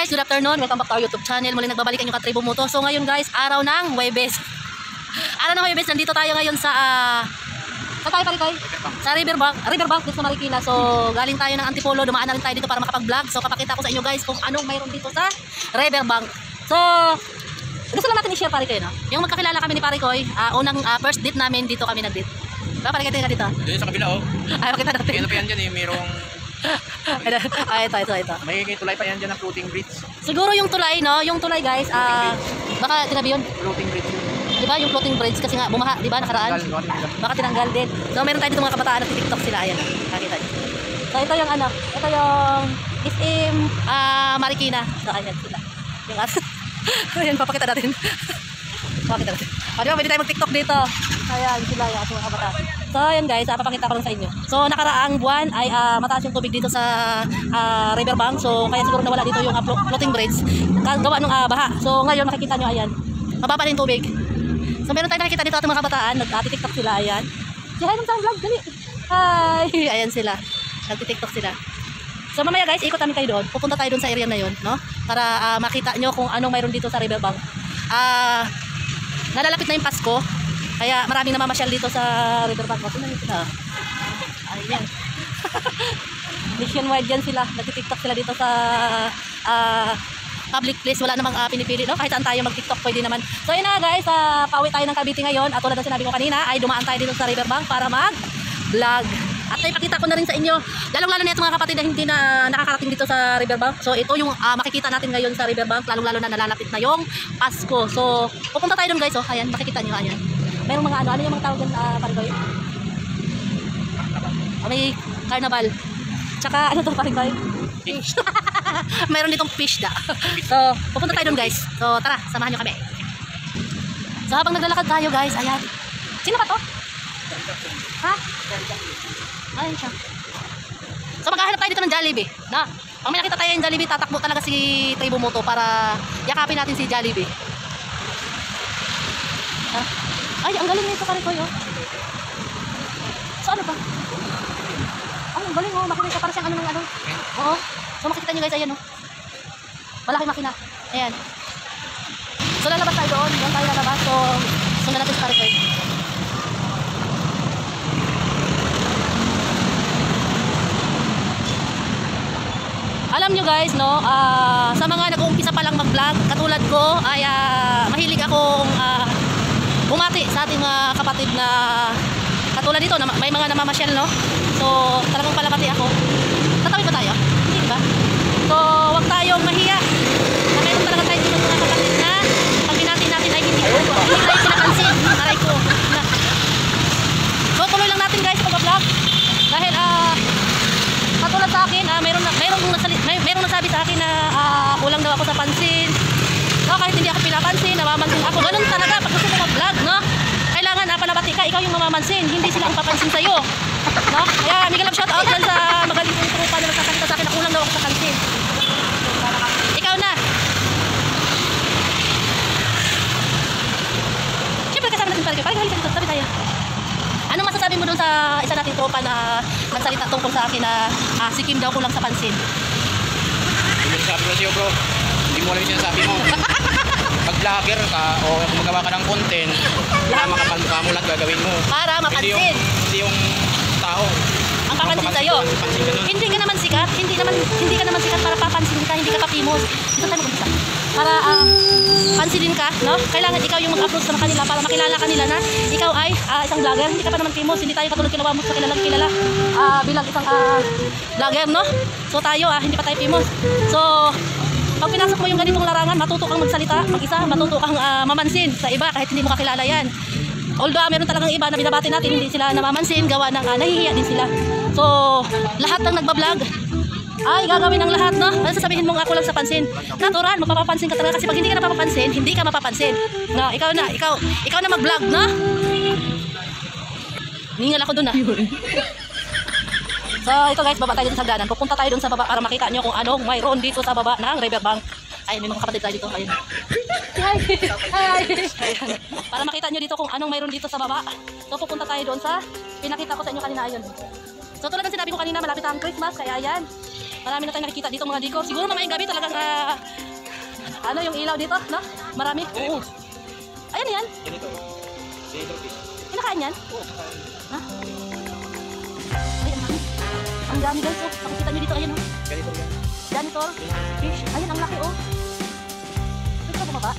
guys, good afternoon. Welcome back to our YouTube channel. Muli nagbabalik ang inyong katribo mo to. So ngayon guys, araw ng Huwebes. araw ng Huwebes, nandito tayo ngayon sa... ah, Saan tayo parikoy? Sa Riverbank. Riverbank dito sa Marikina. So galing tayo ng Antipolo. Dumaan na rin tayo dito para makapag-vlog. So papakita ko sa inyo guys kung anong mayroon dito sa Riverbank. So gusto lang natin i-share parikoy, no? Yung magkakilala kami ni Parikoy, ah, unang ah, first date namin dito kami nag-date. Diba, parikoy tayo dito? Doon sa kabila oh. Ay, makita natin. Kaya pa yan dyan eh, mayroong Ay, ito, ito, ito. may tulay pa yan dyan ng floating bridge. Siguro yung tulay, no? Yung tulay, guys, ah, baka tinabi yun. Floating bridge yun. Di ba? Yung floating bridge kasi nga bumaha, di ba? Nakaraan. Nila. Baka tinanggal din. So, meron tayo dito mga kabataan na TikTok sila. Ayan, nakita niyo. So, ito yung ano, ito yung SM ah, Marikina. So, ayan sila. Yung at ayan, papakita natin. papakita natin. O, di ba? Pwede tayo mag-TikTok dito. Ayan, sila yung mga kabataan. So, ayan guys, ah, papakita ko lang sa inyo. So, nakaraang buwan ay ah, mataas yung tubig dito sa ah, riverbank. So, kaya siguro nawala dito yung flo- floating bridge. Gawa ng ah, baha. So, ngayon makikita nyo, ayan. Mababa na yung tubig. So meron tayong nakikita dito at mga kabataan, nag-tiktok sila, ayan. Si Hi sa vlog, dali. Hi! Ayan sila. Nag-tiktok sila. So mamaya guys, ikot namin kayo doon. Pupunta tayo doon sa area na yon, no? Para ah, makita nyo kung anong mayroon dito sa Riverbank. Ah, nalalapit na yung Pasko. Kaya maraming namamasyal dito sa Riverbank. Kasi nandito na. Ayan. Nationwide yan sila. Nag-tiktok sila dito sa ah, public place. Wala namang ah, pinipili, no? Kahit saan tayo mag-tiktok, pwede naman. So, yun na guys. ah, pauwi tayo ng Cavite ngayon. At tulad ng sinabi ko kanina, ay dumaan tayo dito sa Riverbank para mag-vlog. At ipakita ko na rin sa inyo, lalong-lalo na itong mga kapatid na hindi na nakakarating dito sa Riverbank. So, ito yung ah, makikita natin ngayon sa Riverbank, lalong-lalo na nalalapit na yung Pasko. So, pupunta tayo doon guys. Oh, ayan, makikita nyo, ayan. Mayroong mga ano, ano yung mga tawag doon, uh, Parigoy? Ah, may carnival. Tsaka, ano to, Parigoy? Fish. Mayroon ditong fish da. so, pupunta tayo doon guys. So, tara, samahan nyo kami. So, habang naglalakad tayo guys, ayan. Sino ba to? Ha? Ayun siya. So, maghahanap tayo dito ng Jollibee. Na, pag may nakita tayo yung Jollibee, tatakbo talaga si Tribo Moto para yakapin natin si Jollibee. Ha? Ay, ang galing nito kare ko yun. So, ano ba? Ang galing oh. Makinig ka para siyang ano ng ano. Oo. So makikita nyo guys, ayan oh. Malaking makina. Ayan. So lalabas tayo doon. Doon tayo lalabas. So, sundan natin sa Parikoy. Alam nyo guys, no, ah, sa mga nag-uumpisa pa lang mag-vlog, katulad ko, ay ah, mahilig akong bumati sa ating mga kapatid na katulad dito, na, may mga namamasyal, no? So, talagang palabati ako. Tatawid ba tayo? Hindi ba? So, wag tayong mahiya. Na meron talaga tayo dito mga kapatid na pag binati natin ay hindi, hindi tayo pinapansin. Aray ko. Na. So, tuloy lang natin guys pag-vlog. Dahil, ah, katulad sa akin, ah, meron, na, meron, nagsali, may, meron nagsabi sa akin na ah, kulang daw ako sa pansin. No, kahit hindi ako pinapansin, namamansin ako. Ganun talaga pag gusto mo mag-vlog, no? Kailangan na palabati ka, mamamansin, hindi sila ang papansin sa'yo. No? Kaya, Miguel Love, shout out dyan sa magaling kong trupa na nagsasalita sa akin na kulang daw ako sa pansin. Ikaw na. Siyempre kasama natin pala kayo. Parang halika dito, tabi tayo. Anong masasabi mo dun sa isa nating tropa na nagsalita tungkol sa akin na ah, si Kim daw kulang sa pansin? Yung sinasabi ko sa'yo bro, hindi mo alam yung sinasabi mo. Vlogger ka o gumagawa ka ng content, ka pang mo lang gagawin mo. Para Hindi yung, mapansin. hindi yung tao. Ang papansin sa'yo. Hindi ka naman sikat, hindi naman hindi ka naman sikat para papansin ka, hindi ka pa-famous. Dito tayo mag Para ah, pansinin ka, no? Kailangan ikaw yung mag-upload sa kanila para makilala kanila na ikaw ay ah, isang vlogger, hindi ka pa naman famous, hindi tayo katulad kinawa mo sa kilalang kilala ah, bilang isang ah, vlogger, no? So tayo ah, hindi pa tayo famous. So pag pinasok mo yung ganitong larangan, matuto kang magsalita, mag-isa, matuto kang ah, mamansin sa iba kahit hindi mo kakilala yan. Although ah, meron talagang iba na binabati natin, hindi sila namamansin, gawa ng uh, nahihiya din sila. So, lahat ng nagbablog, ay gagawin ng lahat, no? Ano sasabihin mong ako lang sa pansin? Natural, mapapapansin ka talaga kasi pag hindi ka napapapansin, hindi ka mapapansin. No, ikaw na, ikaw, ikaw na mag-vlog, no? Ningal ako dun, ah. So, ito guys, baba tayo dito sa hagdanan. Pupunta tayo dun sa baba para makita nyo kung anong mayroon dito sa baba ng riverbank. Ay, may mga kapatid tayo dito. Ayun. Hi! Ayan. Para makita nyo dito kung anong mayroon dito sa baba. So, pupunta tayo doon sa pinakita ko sa inyo kanina. Ayun. So, tulad ng sinabi ko kanina, malapit ang Christmas. Kaya ayan. Marami na tayong nakikita dito mga diko. Siguro mamayang gabi talagang ah, ano yung ilaw dito, no? Marami. Oo. Ayan yan. Ganito. Kinakain yan. Oo. Ha? Ang dami. Guys, oh. Makikita nyo dito, ayan, oh. Ganito yan. Janitor, fish. Ayan, ang laki, oh. Ito ka bumaba.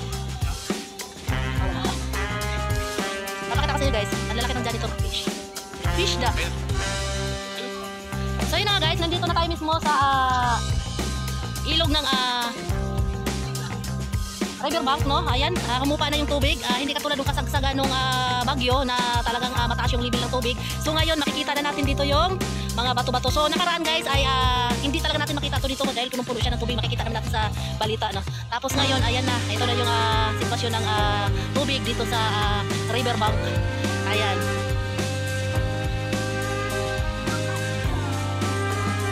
Papakita ko sa inyo guys, ang lalaki ng janitor fish. Fish da. So yun na guys, nandito na tayo mismo sa ah, ilog ng ah, riverbank, no? Ayan, ah, humupa na yung tubig. Ah, hindi katulad ng kasagsagan ng bagyo na talagang ah, mataas yung level ng tubig. So ngayon, makikita na natin dito yung mga bato-bato. So nakaraan guys ay ah, hindi talaga natin makita to dito dahil punong-puno siya ng tubig. Makikita naman natin sa balita, no? Tapos ngayon, ayan na. Ito na yung ah, sitwasyon ng ah, tubig dito sa ah, riverbank. Ayan.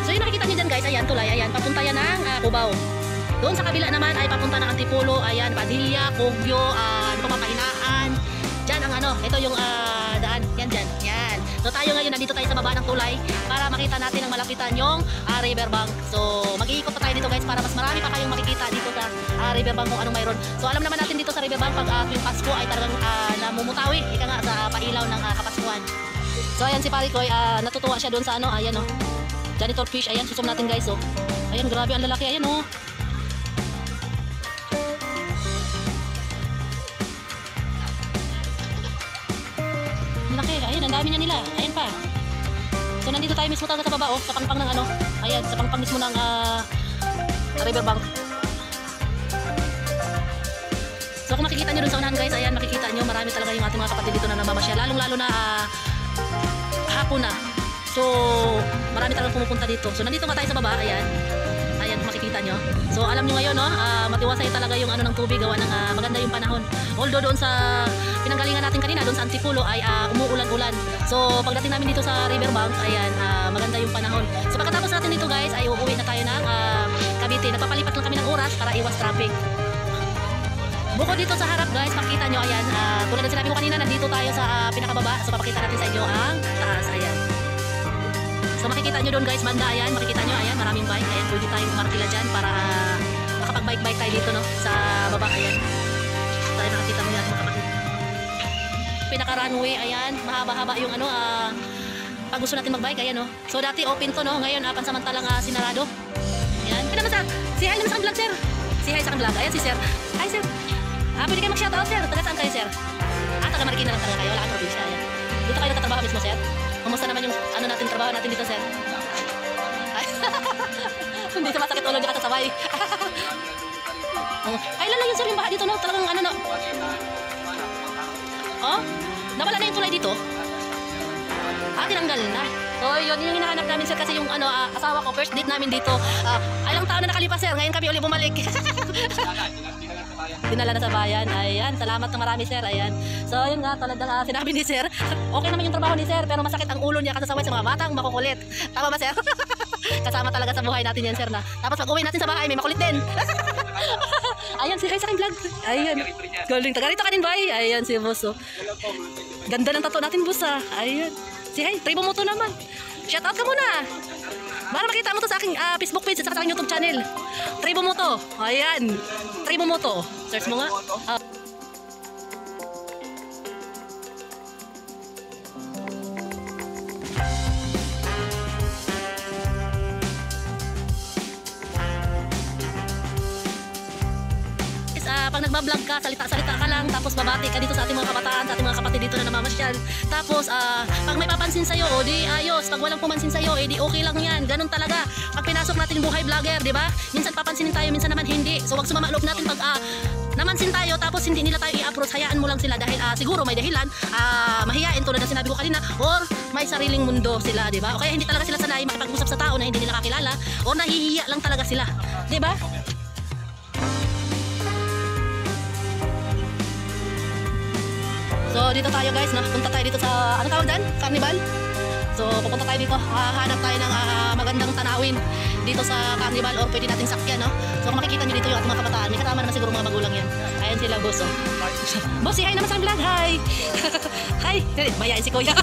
So yung nakikita niyo dyan guys, ayan tulay, ayan, papunta yan ng ah, Cubao. Doon sa kabila naman ay papunta ng Antipolo, ayan, Padilla, Kogyo, ah, ano pa, Mapahinaan. Diyan ang ano, ito yung ah, So tayo ngayon, nandito tayo sa baba ng tulay para makita natin ang malapitan yung ah, riverbank. So mag-iikot pa tayo dito guys para mas marami pa kayong makikita dito sa ah, riverbank kung anong mayroon. So alam naman natin dito sa riverbank pag ah, tuwing Pasko ay talagang ah, namumutawi, ika nga sa pailaw ng ah, Kapaskuhan. So ayan si Parikoy, ah, natutuwa siya doon sa ano, ayan oh. Janitor fish, ayan, susum natin guys oh. Ayan, grabe ang lalaki, ayan oh. Ang dami niya nila. Ayan pa. So nandito tayo mismo talaga sa baba oh, sa pangpang ng ano. Ayan, sa pangpang mismo ng ah, riverbank. So kung makikita nyo dun sa unahan guys, ayan makikita nyo marami talaga yung ating mga kapatid dito na namamasya. Lalong lalo na ah, hapon na. So marami talagang pumupunta dito. So nandito nga tayo sa baba, ayan. Makikita nyo. So alam nyo ngayon no, ah, matiwasay talaga yung ano ng tubig gawa ng ah, maganda yung panahon. Although doon sa pinanggalingan natin kanina, doon sa Antipulo ay ah, umuulan-ulan. So pagdating namin dito sa riverbank, ayan, ah, maganda yung panahon. So pagkatapos natin dito guys, ay uuwi na tayo ng ah, Cavite. Nagpapalipat lang kami ng oras para iwas traffic. Bukod dito sa harap guys, makita nyo ayan, ah, tulad ng sinabi ko kanina, nandito tayo sa ah, pinakababa. So papakita natin sa inyo ang taas, ayan. So makikita nyo doon guys, banda ayan, makikita nyo ayan, maraming bike. Ayan, pwede tayong markila dyan para ah, makapag-bike-bike tayo dito no, sa baba, ayan. Tayo nakakita mo yan mga kapatid. Pinaka-runway, ayan, mahaba-haba yung ano, ah, pag gusto natin mag-bike, ayan no. So dati open to no, ngayon ah, pansamantalang ah, sinarado. Ayan, kaya naman sa, si hi naman sa vlog sir. Si hi sa vlog, ayan si sir. Hi sir. Ah, pwede kayo mag-shoutout sir, taga saan kayo sir? Ah, taga Marikina lang talaga kayo, wala kang probinsya, ayan. Dito kayo nagtatrabaho mismo sir? Kumusta naman yung ano natin trabaho natin dito, sir? Hindi sumasakit ulo, di ka sasabay. Oh, Ay, lala yun, sir, yung baha dito, no? Talagang ano, no? Oh? Nawala na yung tulay dito? Ah, tinanggal na. So, yun yung hinahanap namin, sir, kasi yung ano, ah, asawa ko, first date namin dito. Ah, ilang taon na nakalipas, sir. Ngayon kami uli bumalik. Dinala na sa bayan. Ayan, salamat na marami, sir. Ayan. So, yun nga, tulad ng ah, sinabi ni sir. Okay naman yung trabaho ni sir, pero masakit ang ulo niya kasasaway sa mga batang makukulit. Tama ba, sir? Kasama talaga sa buhay natin yan, sir, na. Tapos pag uwi natin sa bahay, may makulit din. Ayan, si Kai sa aking vlog. Ayan. Galing. Taga rito ka din, bay. Ayan, si boss, oh. Ganda ng tato natin, boss, ah. Ayan. Si Hay, tribo mo to naman. Shout out ka muna. Para makita mo to sa aking ah, Facebook page at sa aking YouTube channel. Tribo mo to. Ayan. Tribo mo to. Search mo nga. Nagbablog ka, salita-salita ka lang, tapos babati ka dito sa ating mga kabataan, sa ating mga kapatid dito na namamasyal. Tapos, ah, pag may papansin sa'yo, o di ayos. Pag walang pumansin sa'yo, eh di okay lang yan. Ganun talaga. Pag pinasok natin buhay vlogger, di ba? Minsan papansinin tayo, minsan naman hindi. So, wag sumama loob natin pag ah, namansin tayo, tapos hindi nila tayo i-approach, hayaan mo lang sila dahil ah, siguro may dahilan, ah, mahihain tulad na sinabi ko kanina, or may sariling mundo sila, di ba? O kaya hindi talaga sila sanay makipag-usap sa tao na hindi nila kakilala, o nahihiya lang talaga sila, di ba? So dito tayo guys, no? punta tayo dito sa, ano tawag dyan? Carnival? So pupunta tayo dito, hahanap tayo ng ah, magandang tanawin dito sa Carnival or pwede nating sakyan. No? So kung makikita nyo dito yung ating mga kabataan, may kasama naman siguro mga magulang yan. Ayan sila boss. Oh. boss, hi naman sa vlog. Hi! hi! Mayain si kuya.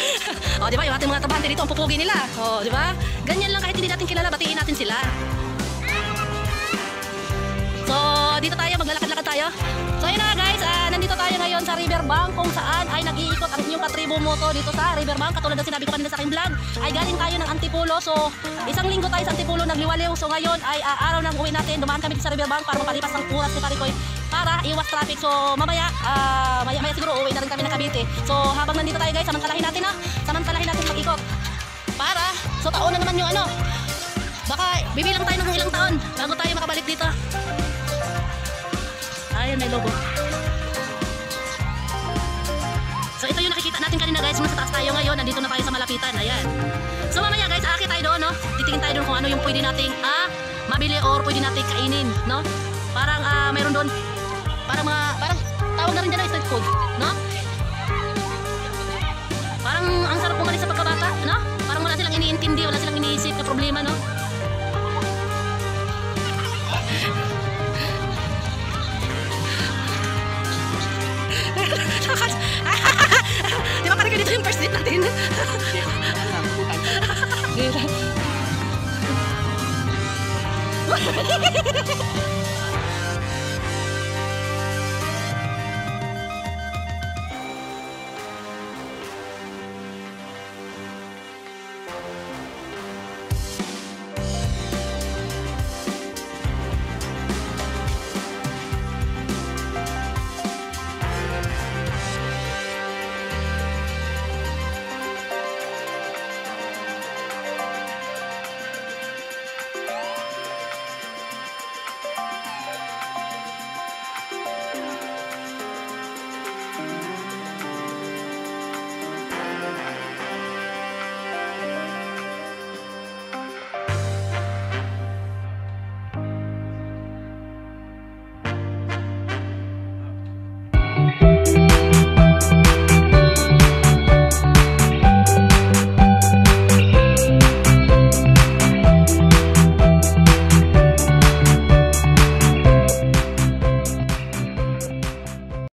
o, di ba? Yung ating mga trabahante dito, ang pupugi nila. O, di ba? Ganyan lang kahit hindi natin kilala, batiin natin sila. So, dito tayo, maglalakad-lakad tayo. So, yun na guys, Riverbank kung saan ay nag-iikot ang inyong katribo mo to dito sa Riverbank. Katulad ng sinabi ko kanina sa aking vlog, ay galing tayo ng Antipulo. So, isang linggo tayo sa Antipulo nagliwaliw. So, ngayon ay ah, araw ng uwi natin. Dumaan kami sa Riverbank para mapalipas ng oras ni Parikoy para iwas traffic. So, mamaya, ah, maya, maya siguro uwi na rin kami ng Cavite. So, habang nandito tayo guys, samantalahin natin ha. Samantalahin natin mag-ikot. Para, so taon na naman yung ano, Baka bibilang tayo ng ilang taon bago tayo makabalik dito. Ayun, may logo. Natin kanina guys, nasa taas tayo ngayon, nandito na tayo sa malapitan, ayan. So mamaya guys, aakit tayo doon, no? Titingin tayo doon kung ano yung pwede nating ah, mabili or pwede nating kainin, no? Parang ah, mayroon doon, parang mga, parang tawag na rin dyan na street food, no? Parang ang Di ba parang ganito yung first date natin?